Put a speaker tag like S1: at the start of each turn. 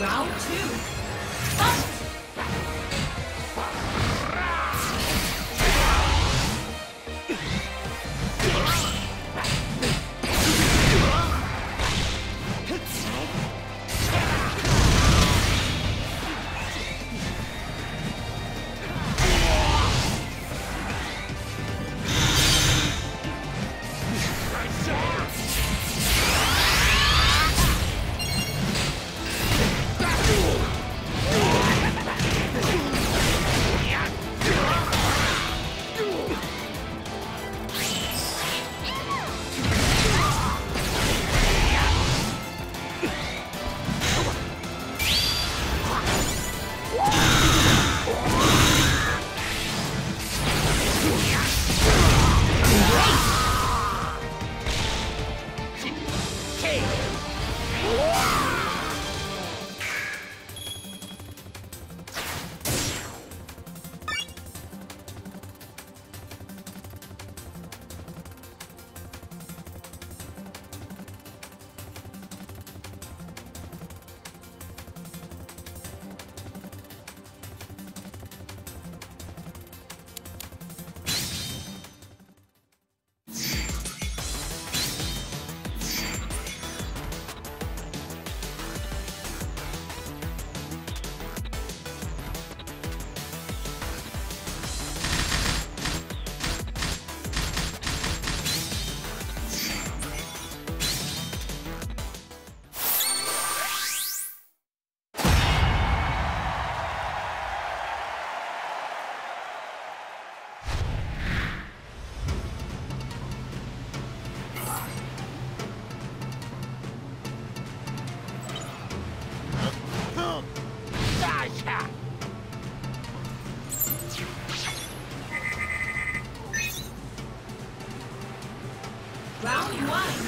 S1: Round two. Fight! Round one.